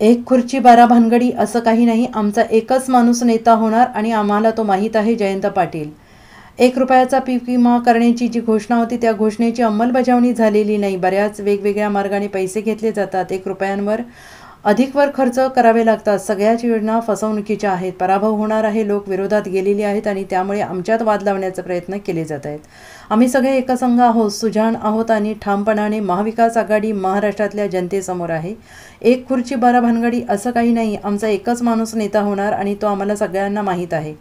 एक खुर्ची बारा भानगडी असं काही नाही. आमचा एकच माणूस नेता होणार आणि आम्हाला तो माहीत आहे जयंत पाटील. एक रुपयाचा पीक विमा करण्याची जी घोषणा होती त्या घोषणेची अंमलबजावणी झालेली नाही. बऱ्याच वेगवेगळ्या मार्गाने पैसे घेतले जातात. एक रुपयांवर अधिकवर खर्च करावे लागतात. सगळ्याच योजना फसवणुकीच्या आहेत. पराभव होणार आहे. लोक विरोधात गेलेली आहेत आणि त्यामुळे आमच्यात वाद लावण्याचा प्रयत्न केले जात आहेत. आम्ही सगळे एकसंघ आहोत. सुजाण आहोत आणि ठामपणाने महाविकास आघाडी महाराष्ट्रातल्या जनतेसमोर आहे. एक खुर्ची बारा भानगडी असं काही नाही. आमचा एकच माणूस नेता होणार आणि तो आम्हाला सगळ्यांना माहीत आहे.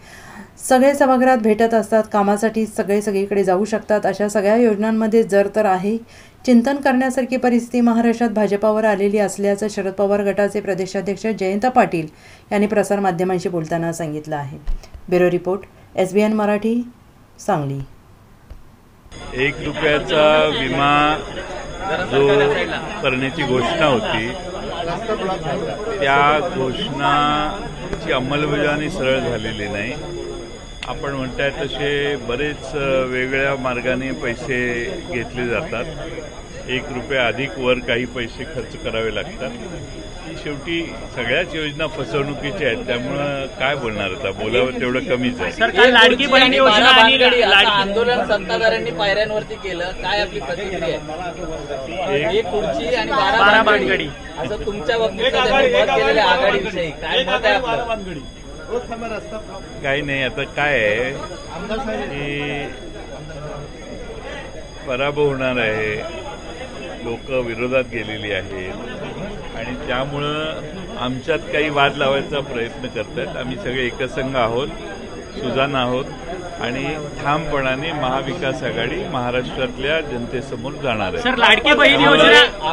सगळे सभागृहात भेटत असतात कामासाठी सगळे सगळीकडे जाऊ शकतात. अशा सगळ्या योजनांमध्ये जर तर आहे. चिंतन करण्यासारखी परिस्थिती महाराष्ट्रात भाजपावर आलेली असल्याचं शरद पवार गटाचे प्रदेशाध्यक्ष जयंत पाटील यांनी प्रसारमाध्यमांशी बोलताना सांगितलं आहे. Bureau report S B N Marathi Sangli. एक रुपयाचा विमा जो करण्याची घोषणा होती त्या घोषणाची अंमलबजावणी सरळ झालेली नाही. आपण म्हणताय तसे बरेच वेगळ्या मार्गाने पैसे घेतले जातात. एक रुपया अधिक वर काही पैसे खर्च करावे लागतात. शेवटी सगळ्याच योजना फसवणुकीच्या आहेत त्यामुळं काय बोलणार आता? बोलावं तेवढं कमीच आहे. लाडकी बहीण योजना आणि भानगडी असं लाडकी आंदोलन सत्ताधाऱ्यांनी पायऱ्यांवरती केलं. काय आपली प्रतिक्रिया आहे? एक खुर्ची आणि बारा बारा भानगडी. भानगडी असं तुमच्या बाबतीत आघाडीविषयी. काय मत आहे आपलं? काही नाही आता काय आहे? की पराभव होणार आहे. लोक विरोधात गेलेली आहेत. आणि त्यामुळं आमच्यात काही वाद लावायचा प्रयत्न करतात. आम्ही सगळे एकसंघ आहोत सुजान आहोत आणि ठामपणाने महाविकास आघाडी महाराष्ट्रातल्या जनतेसमोर जाणार आहे.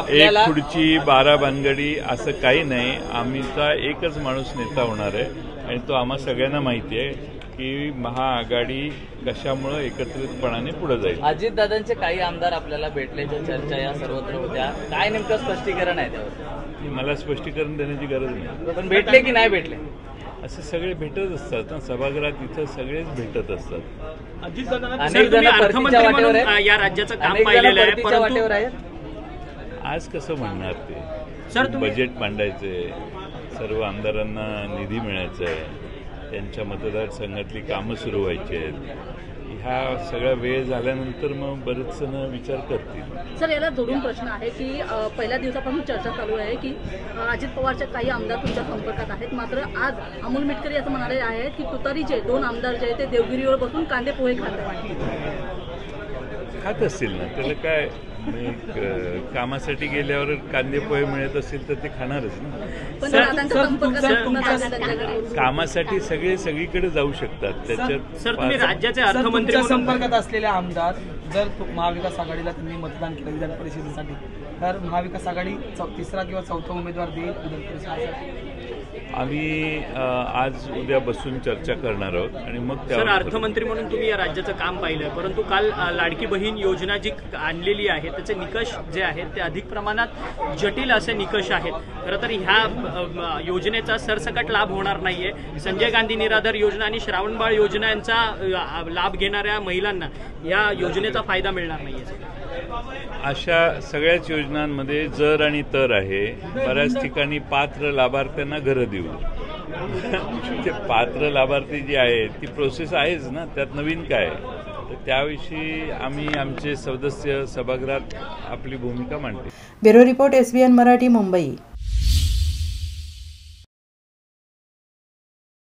एक खुर्ची बारा भानगडी असं काही नाही. आम्हीचा एकच माणूस नेता होणार आहे. आणि तो आम्हा सगळ्यांना माहिती आहे की महाआघाडी कशामुळं एकत्रितपणाने पुढे जाईल. अजितदादांचे काही आमदार आपल्याला भेटल्याच्या चर्चा या सर्वत्र होत्या. काय नेमकं स्पष्टीकरण आहे त्यावर? मला स्पष्टीकरण देण्याची गरज नाही. पण भेटले की नाही भेटले? असे सगळे भेटत असतात ना सभागृहात इथं सगळेच भेटत असतात. अनेक जण या राज्याचं काम पाहिलेलं आहे आज कसं म्हणणार ते? सर, तुम्ही- बजेट मांडायचंय. सर्व आमदारांना निधी मिळायचा आहे. त्यांच्या मतदारसंघातली कामं सुरू व्हायची आहेत. ह्या सगळ्या वेळ झाल्यानंतर मग बरेच जण विचार करतील. सर याला जोडून प्रश्न आहे की पहिल्या दिवसापासून चर्चा चालू आहे की अजित पवारच्या काही आमदार तुमच्या संपर्कात आहेत. मात्र आज अमोल मिटकरी असं म्हणाले आहेत की तुतारीचे दोन आमदार जे आहेत ते देवगिरीवर बसून कांदे पोहे खात आहेत. खात असतील ना त्याला काय? क- कामासाठी गेल्यावर कांदे पोहे मिळत असेल तर ते खाणारच ना. कामासाठी सगळे सगळीकडे जाऊ शकतात. त्याच्यात सर तुम्ही राज्याचे अर्थमंत्री संपर्कात असलेले आमदार जर महाविकास आघाडीला तुम्ही मतदान केलं विधान परिषदेसाठी तर महाविकास आघाडी चौ- तिसरा किंवा चौथा उमेदवार देईल विधान परिषदेसाठी. आम्ही आज उद्या बसून चर्चा करणार आहोत आणि मग सर. अर्थमंत्री म्हणून तुम्ही या राज्याचं काम पाहिलंय परंतु काल लाडकी बहीण योजना जी आणलेली आहे त्याचे निकष जे आहेत ते अधिक प्रमाणात जटिल असे निकष आहेत खरं तर ह्या योजनेचा सरसकट लाभ होणार नाहीये संजय गांधी निराधार योजना आणि श्रावणबाळ योजना यांचा अ, लाभ घेणाऱ्या महिलांना या योजनेचा फायदा मिळणार नाहीये अशा सगळ्याच योजनांमध्ये जर आणि तर आहे बऱ्याच ठिकाणी पात्र लाभार्थ्यांना घरं देऊ. ते पात्र लाभार्थी जी आहे ती प्रोसेस आहेच ना त्यात नवीन काय? तर त्याविषयी आम्ही आमचे सदस्य सभागृहात आपली भूमिका मांडते. Bureau report S B N Marathi Mumbai.